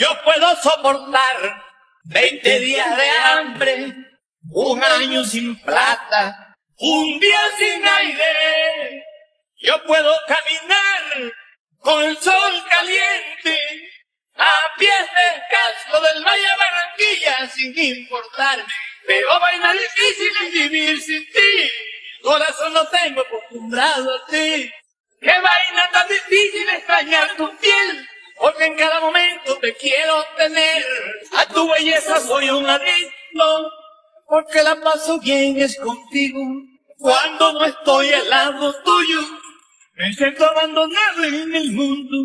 Yo puedo soportar 20 días de hambre, un año sin plata, un día sin aire. Yo puedo caminar con el sol caliente, a pies del casco del Valle Barranquilla, sin importarme. Pero vaina difícil es vivir sin ti. Corazón no tengo acostumbrado a ti. Qué vaina tan difícil extrañar tu piel. Porque en cada momento te quiero tener. A tu belleza soy un adicto. Porque la paso bien es contigo. Cuando no estoy al lado tuyo. Me siento abandonado en el mundo.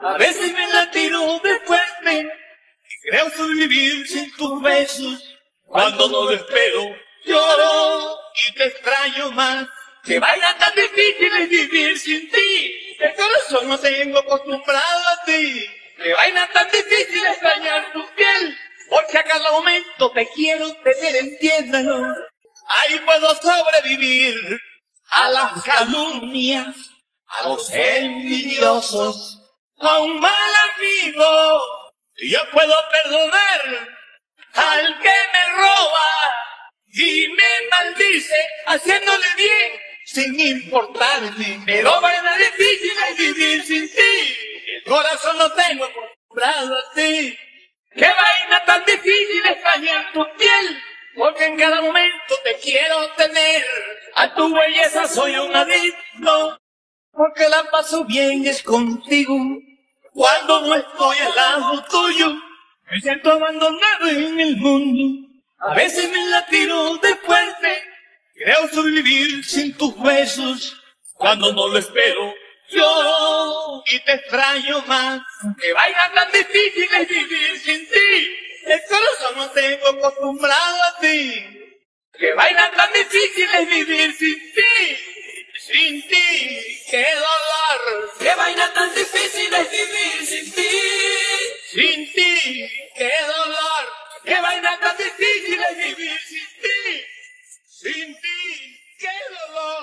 A veces me la tiro de fuerte. Y creo sobrevivir sin tus besos. Cuando no lo espero, lloro y te extraño más. Que vaina tan difícil es vivir sin ti. El corazón no tengo acostumbrado a ti. Vaina tan difícil extrañar tu piel. Porque a cada momento te quiero tener, entiéndalo. Ahí puedo sobrevivir a las calumnias, a los envidiosos, a un mal amigo. Yo puedo perdonar al que me roba y me maldice haciéndole bien sin importarme. Pero vaina difícil es vivir sin ti. El corazón no tengo acostumbrado a ti. Qué vaina tan difícil extrañar tu piel. Porque en cada momento te quiero tener. A tu belleza soy un adicto. Porque la paso bien es contigo. Cuando no estoy al lado tuyo. Me siento abandonado en el mundo. A veces me la tiro de fuerte. Creo sobrevivir sin tus besos. Cuando no lo espero, yo y te extraño más. Que vaya tan difícil es vivir sin ti. El corazón no tengo acostumbrado a ti. Que vaina tan difícil es vivir sin ti. Sin ti, qué dolor. Que vaina tan difícil es vivir sin ti. Sin ti, qué dolor. Qué vaina tan difícil es vivir sin ti. Sin ti, qué dolor.